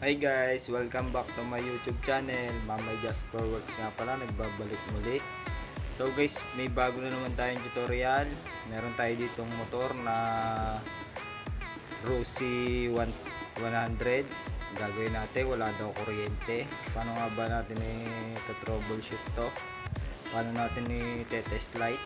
Hi guys! Welcome back to my YouTube channel. Mamay Jasper Works nga pala, nagbabalik muli. So guys, may bago na naman tayong tutorial. Meron tayo ditong motor na Rossi 100. Gagawin natin, wala daw kuryente. Paano nga ba natin i-troubleshoot to? Paano natin i-test light?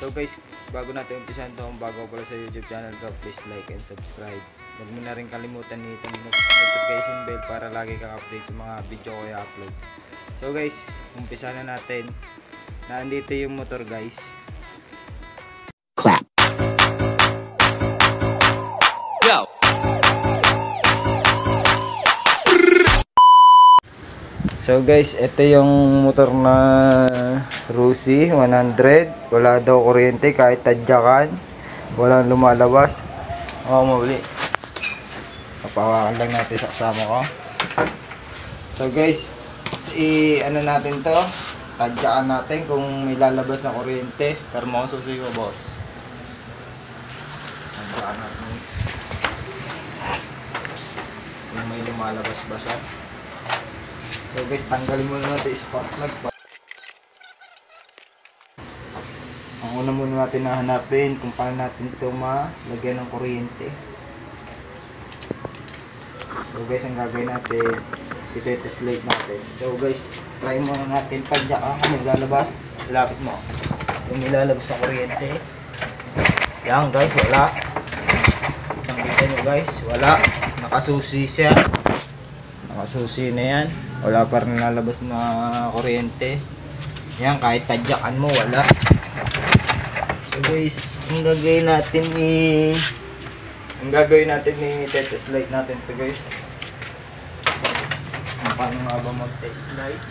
So guys, bago natin umpisan to, kung bago pala sa YouTube channel ko, please like and subscribe. Huwag mo na rin kalimutan nito yung notification bell para lagi kang update sa mga video ko i-upload. So guys, umpisa na natin. Nandito yung motor guys. So guys, ito yung motor na Rusi 100. Wala daw kuryente kahit tadyakan. Walang lumalabas. Oo, oh, muli. Papawakan lang natin sa kasama ko. So guys, i ano natin to? Tadyakan natin kung may lalabas na kuryente. Pero mo boss. Tadyakan natin. Kung may lumalabas ba siya. So guys, tanggalin muna natin yung spark plug. Ang una muna natin nahanapin kung paano natin ito malagyan ng kuryente. So guys, ang gagawin natin, iti-test light natin. So guys, try muna natin padya ka kung may lalabas. Lapit mo. Kung may lalabas na kuryente. Yan guys, wala. Nakita nyo guys, wala. Nakasusi siya. Nakasusi na yan. Wala pa rin lalabas na kuryente. Yan, kahit tadyakan mo, wala. So guys, ang gagawin natin i... Ang gagawin natin i test light natin to guys. Paano nga ba mag-test light?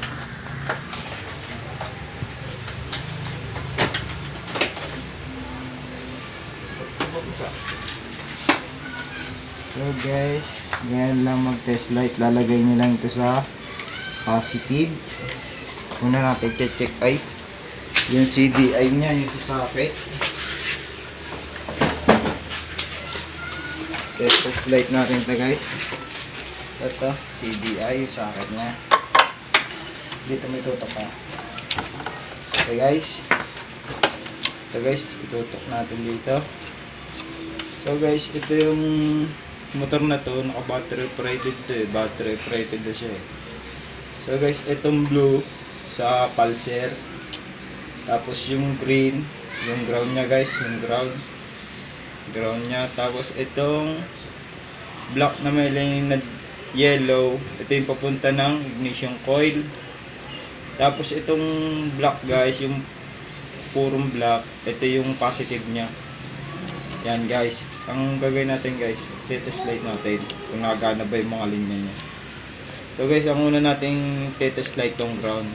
So guys, ganyan lang mag-test light. Lalagay nyo lang ito sa positive. Una natin check-check eyes. Yung CDI niya, yung sa socket. Test light natin ito guys. Ito, CDI, yung socket niya. Dito may tutok pa. Okay guys. Ito guys, itutok natin dito. So guys, ito yung motor na to, naka battery operated to eh. Battery operated na siya eh. So guys, itong blue sa pulser. Tapos yung green, yung ground niya guys, yung ground. Ground niya. Tapos itong black na may na yellow, ito yung papunta ng ignition coil. Tapos itong black guys, yung purong black, ito yung positive niya. Yan guys, ang gagawin natin guys, test light natin kung nagana ba yung mga linya niya. So guys, ang una nating test light tong ground.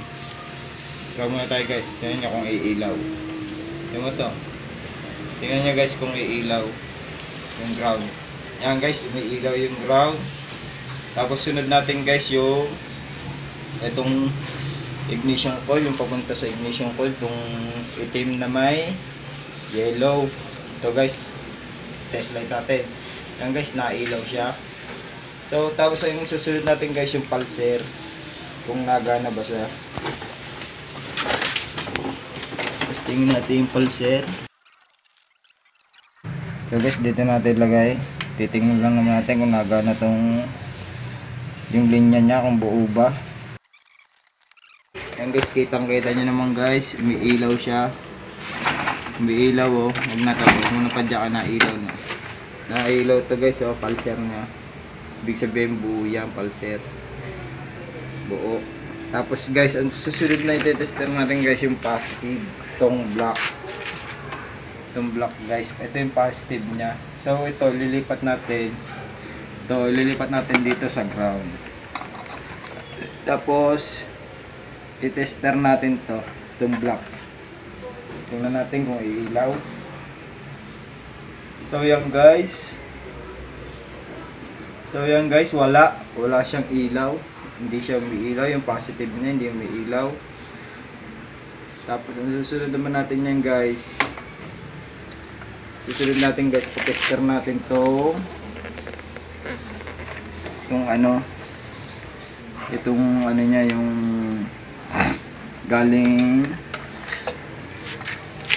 Ground muna tayo guys, tingnan nyo kung iilaw. Tingnan mo to. Tingnan nyo guys kung iilaw yung ground. Yan guys, may ilaw yung ground. Tapos sunod natin guys yung itong ignition coil, yung papunta sa ignition coil, itong itim na may yellow. Ito guys, test light natin. Yan guys, nailaw siya. So, tapos yung susunod natin guys, yung pulser. Kung nagana ba siya. Tapos tingin natin yung pulser. So guys, dito natin lagay. Titingnan lang naman natin kung nagana tong yung linya niya, kung buo ba. Yan guys, kitang kita nyo naman guys, umiilaw siya. Umiilaw oh, huwag na tapos muna pa dyan ka na ilaw na. Nailaw to guys oh, pulser niya. Ibig sabihin buo yan, pulser. Buo. Tapos guys, ang susunod na itetester natin guys yung positive. Itong black. Itong black guys. Ito yung positive niya. So ito, lilipat natin. Ito, lilipat natin dito sa ground. Tapos, i-tester natin to. Itong black. Tingnan natin kung iilaw. So yan guys. So yan guys, wala. Wala siyang ilaw. Hindi siya umiilaw. Yung positive niya, hindi umiilaw. Tapos ang susunod naman natin yan guys. Susunod natin guys, i-tester natin to yung ano itong ano niya yung galing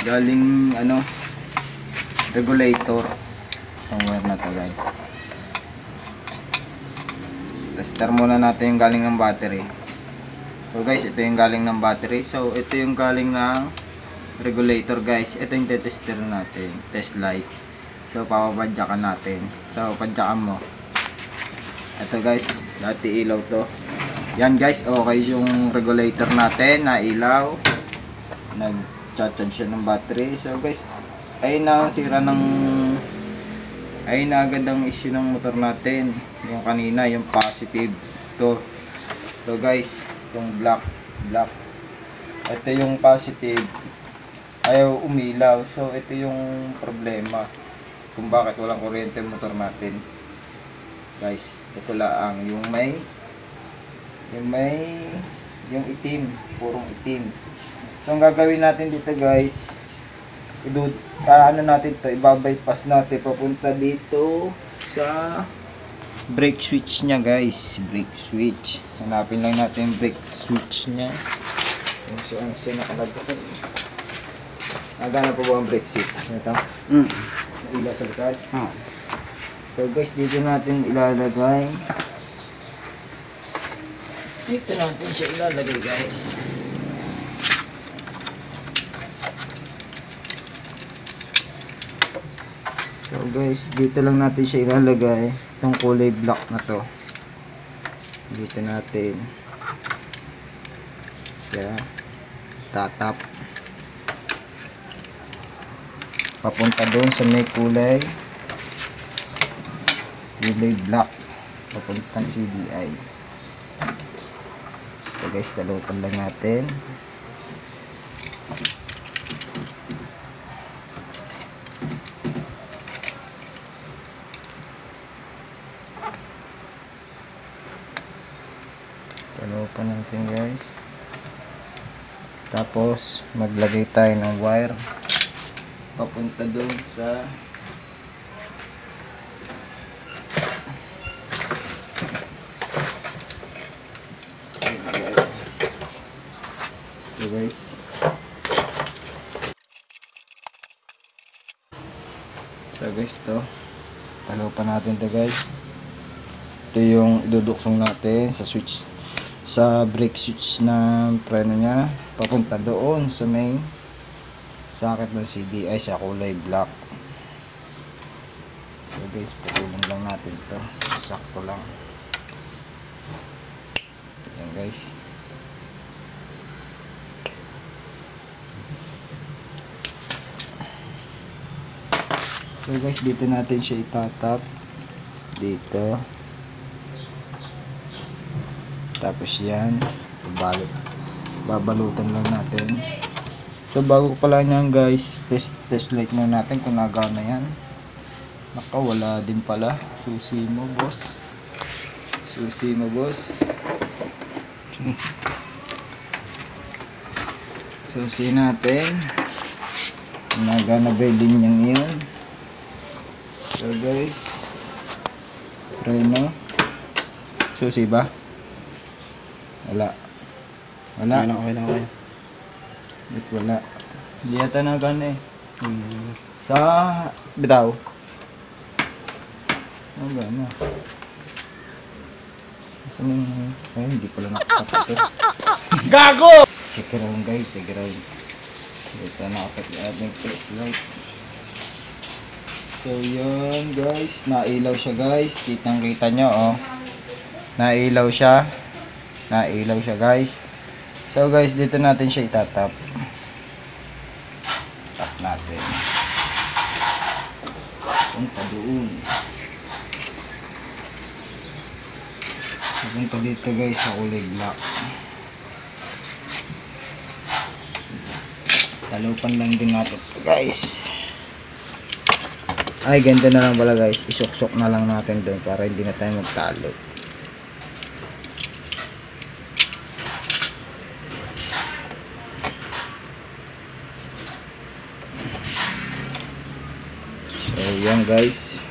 galing ano regulator itong wire na to guys tester muna natin yung galing ng battery. So guys ito yung galing ng battery. So ito yung galing ng regulator guys. Ito yung tester natin test light. So papapadyakan natin. So padyakan mo. Ito guys dati ilaw to. Yan guys okay yung regulator natin na ilaw. Nag charge siya ng battery. So guys ay na sira ng ay na agad ang issue ng motor natin. Yung kanina yung positive. To to guys. Yung black. Black. Ito yung positive. Ayaw umilaw. So ito yung problema kung bakit walang kuryente motor natin. Guys ito lang. Yung may yung may yung itim. Purong itim. So ang gagawin natin dito guys idud ano natin to ibabypass natin papunta dito sa brake switch niya guys brake switch hanapin lang natin yung brake switch niya kung saan siya nakalagay nagana po ba ang brake switch ito Mm. ilaw sa likod Oh. So guys, dito natin ilalagay. Dito natin siya ilalagay guys. So guys, dito lang natin siya ilalagay. Itong kulay black na to. Dito natin. Siya. Tatap. Papunta doon sa may kulay kulay black papuntang CDI ito guys dalutan lang natin natin guys tapos maglagay tayo ng wire papunta doon sa Okay guys. So guys to. Talo pa natin to guys. Ito yung iduduksong natin sa switch sa brake switch na preno niya papunta doon sa main socket ng CDI sa kulay black. So guys, putulong lang natin to. Sakto lang. Yan guys. So guys, dito natin siya itatap. Dito. Tapos yan. Babalot. Babalutan lang natin. So bago pala niyan guys, test, test light muna natin kung nagana yan. Naka, wala din pala. Susi mo boss. Susi mo boss. Susi natin. Nagana ba yung linyang iyon? So guys, preno. Susi ba? Wala. Wala. Ano, okay lang, okay. Ba't wala? Hindi yata na gana eh. Hmm. Sa bitaw. Ano gana? Sa may... Ay, hindi pala nakakapat eh. Gago! Si ground guys, si ground. Dito nakapat yung ating test light. So yun guys, nailaw siya guys. Kitang kita nyo oh. Nailaw siya. Nailaw siya guys. So guys, dito natin siya itatap. Tap natin. Punta doon. Punta dito guys sa kulay black. Talupan lang din natin guys. Ay, ganda na lang pala guys. Isuksok na lang natin doon para hindi na tayo magtalo. So, yan guys.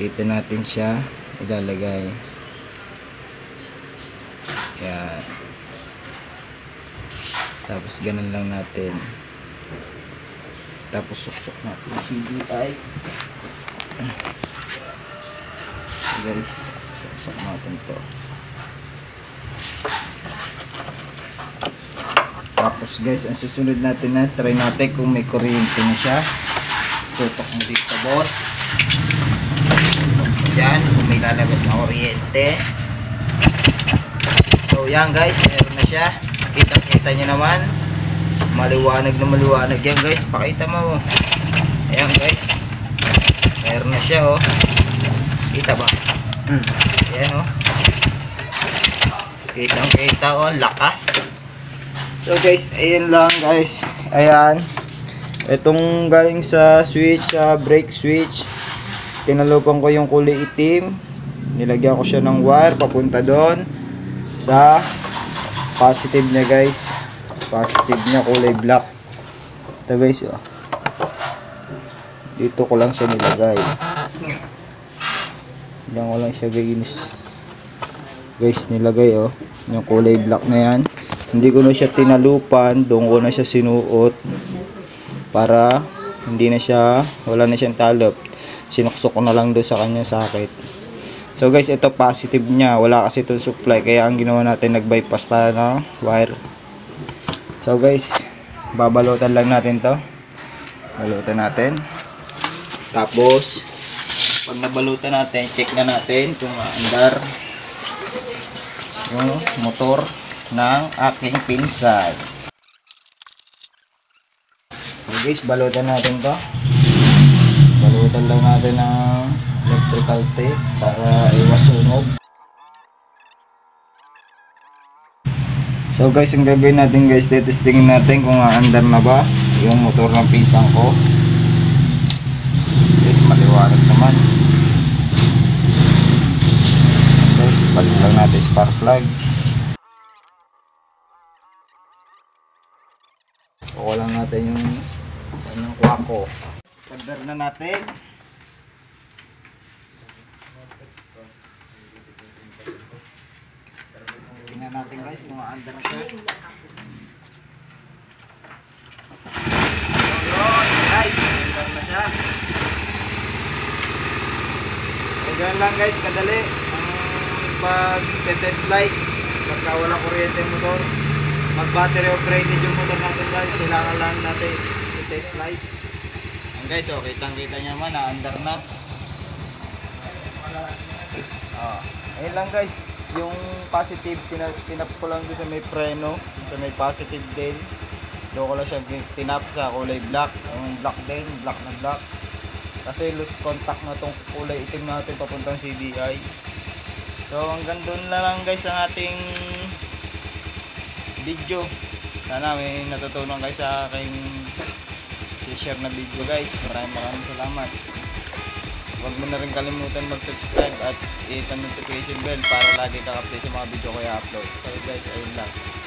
Dito natin siya ilalagay. Yan. Tapos ganun lang natin. Tapos suksok natin CDI. Guys, suksok natin to. Tapos guys, ang susunod natin na try natin kung may kuryente na siya. Tutok mo dito, boss. Yan, kung may lalabas na kuryente. So yan guys, meron na siya. Kita-kita nyo naman. Maliwanag na maliwanag yan guys. Pakita mo. Ayan guys. Meron na siya oh. Kita ba? Ayan oh. Kitang kita oh, lakas. So guys, ayan lang guys. Ayan. Itong galing sa switch, sa brake switch. Tinalupan ko yung kulay itim. Nilagyan ko siya ng wire papunta doon sa positive niya guys. Positive niya kulay black. Ito guys oh. Dito ko lang siya nilagay. Diyan ko lang siya guys. Guys nilagay oh. Yung kulay black na yan. Hindi ko na siya tinalupan, doon ko na siya sinuot para hindi na siya, wala na siyang talop. Sinuksok ko na lang doon sa kanya sakit. So guys, ito positive niya. Wala kasi itong supply. Kaya ang ginawa natin, nag-bypass tayo ng wire. So guys, babalutan lang natin to. Balutan natin. Tapos, pag nabalutan natin, check na natin kung andar yung motor ng aking pinsan. Guys, balutan natin to. Balutan lang natin ng electrical tape para iwas sunog. So guys, ang gagawin natin guys, testingin natin kung aandar na ba yung motor ng pinsan ko. Guys, maliwanag naman. Guys, balik lang natin spark plug. Kuha lang natin yung anong kwako. Pagdar na natin. Tingnan natin guys kung maandar na siya. Guys, maandar na siya. Ganun lang guys, kadali. Ang pag-test light, pagka walang kuryente motor, mag-battery operated yung motor natin guys, kailangan lang natin i-test light. Ang guys, oh, kitang-kita niya naman, naandar na. Ah, ayun lang guys, yung positive, tinap, tinap ko lang doon sa may preno, sa may positive din. Doon ko lang siya tinap sa kulay black, yung black din, black na black. Kasi loose contact na tong kulay itim natin papuntang CDI. So hanggang doon na lang guys ang ating video. Sana may natutunan kayo sa aking share na video guys. Maraming maraming salamat. Huwag mo na rin kalimutan mag-subscribe at i-hit ang notification bell para lagi ka update sa mga video ko i-upload. So guys, ayun lang.